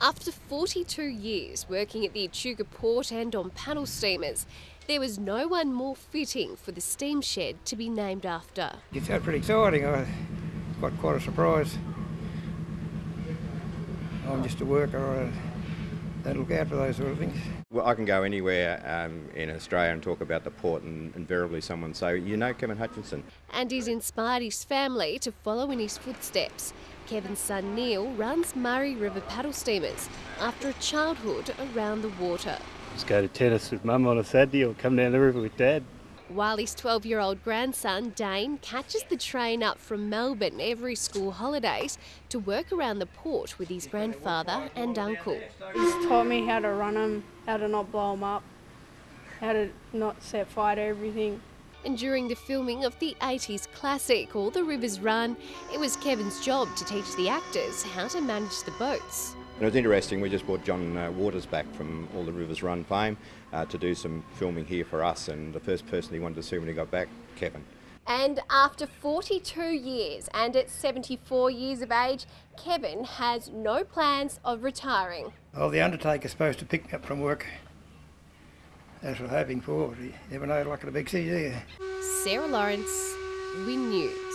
After 42 years working at the Echuca port and on paddle steamers, there was no one more fitting for the steam shed to be named after. It's pretty exciting. I got quite a surprise. I'm just a worker. I don't look out for those sort of things. Well, I can go anywhere um, in Australia and talk about the port, and invariably someone say, "You know Kevin Hutchinson." And he's inspired his family to follow in his footsteps. Kevin's son Neil runs Murray River paddle steamers after a childhood around the water. Just go to tennis with mum on a Saturday or come down the river with dad. While his 12 year old grandson Dane catches the train up from Melbourne every school holidays to work around the port with his grandfather and uncle. He's taught me how to run them, how to not blow them up, how to not set fire to everything. And during the filming of the 80s classic All the Rivers Run, it was Kevin's job to teach the actors how to manage the boats. And it was interesting, we just brought John uh, Waters back from All the Rivers Run fame uh, to do some filming here for us, and the first person he wanted to see when he got back, Kevin. And after 42 years and at 74 years of age, Kevin has no plans of retiring. Well, the undertaker's supposed to pick me up from work. That's what I'm hoping for. You never know, like at a big city, do you? Sarah Lawrence, Win News.